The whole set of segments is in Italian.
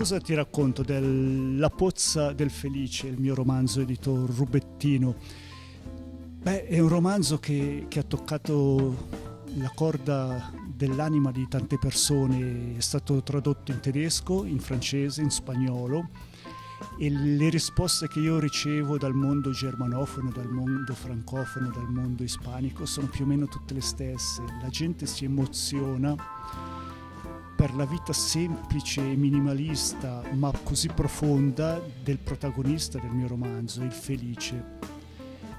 cosa ti racconto della Pozza del Felice, il mio romanzo edito Rubettino? Beh, è un romanzo che, che ha toccato la corda dell'anima di tante persone, è stato tradotto in tedesco, in francese, in spagnolo e le risposte che io ricevo dal mondo germanofono, dal mondo francofono, dal mondo ispanico sono più o meno tutte le stesse. La gente si emoziona per la vita semplice e minimalista, ma così profonda del protagonista del mio romanzo, il felice.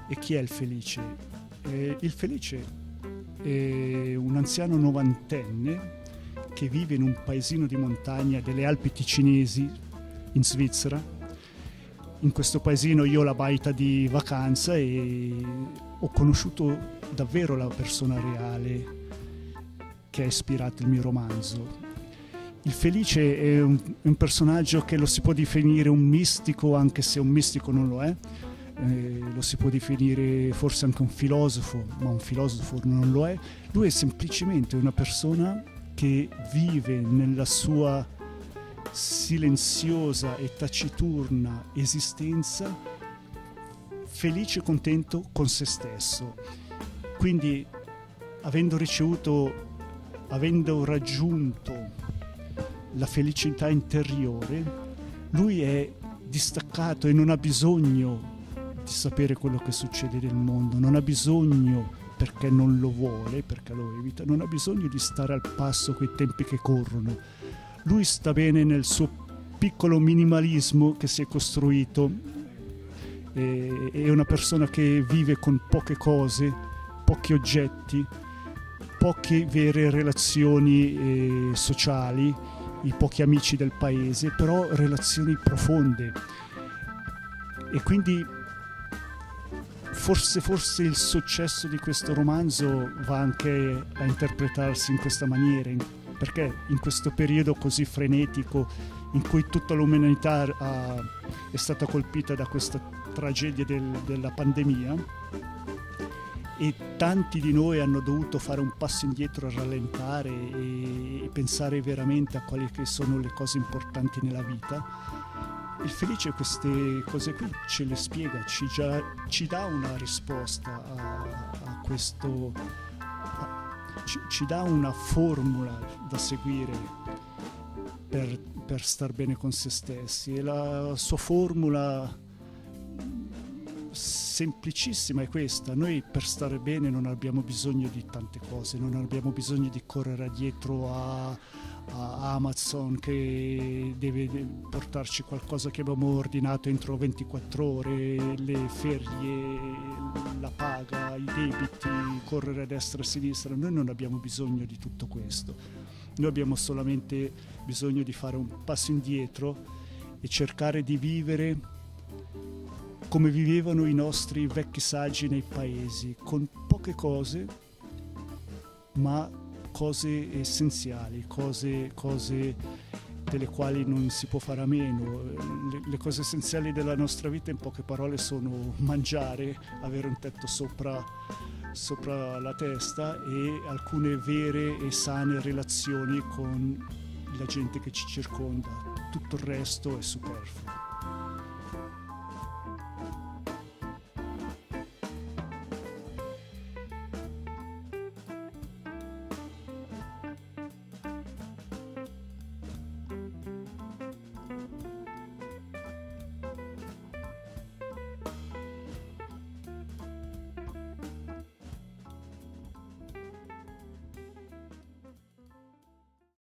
E chi è il felice? Eh, il felice è un anziano novantenne che vive in un paesino di montagna delle Alpi Ticinesi in Svizzera. In questo paesino io ho la baita di vacanza e ho conosciuto davvero la persona reale che ha ispirato il mio romanzo. Il Felice è un, un, personaggio che lo si può definire un mistico, anche se un mistico non lo è. Eh, lo si può definire forse anche un filosofo, ma un filosofo non lo è. Lui è semplicemente una persona che vive nella sua silenziosa e taciturna esistenza felice e contento con se stesso. Quindi, avendo ricevuto, avendo raggiunto la felicità interiore, lui è distaccato e non ha bisogno di sapere quello che succede nel mondo, non ha bisogno perché non lo vuole, perché lo evita, non ha bisogno di stare al passo coi tempi che corrono. Lui sta bene nel suo piccolo minimalismo che si è costruito, è una persona che vive con poche cose, pochi oggetti, poche vere relazioni eh, sociali i pochi amici del paese, però relazioni profonde. E quindi forse, forse il successo di questo romanzo va anche a interpretarsi in questa maniera, perché in questo periodo così frenetico in cui tutta l'umanità è stata colpita da questa tragedia del, della pandemia, e tanti di noi hanno dovuto fare un passo indietro rallentare e, pensare veramente a quali sono le cose importanti nella vita. Il felice queste cose qui ce le spiega, ci, già, ci dà una risposta a, a questo, a, ci, ci, dà una formula da seguire per, per star bene con se stessi e la sua formula semplicissima è questa, noi per stare bene non abbiamo bisogno di tante cose, non abbiamo bisogno di correre dietro a, a Amazon che deve portarci qualcosa che abbiamo ordinato entro 24 ore, le ferie, la paga, i debiti, correre a destra e a sinistra, noi non abbiamo bisogno di tutto questo, noi abbiamo solamente bisogno di fare un passo indietro e cercare di vivere come vivevano i nostri vecchi saggi nei paesi, con poche cose, ma cose essenziali, cose, cose delle quali non si può fare a meno. Le, le, cose essenziali della nostra vita in poche parole sono mangiare, avere un tetto sopra, sopra la testa e alcune vere e sane relazioni con la gente che ci circonda. Tutto il resto è superfluo.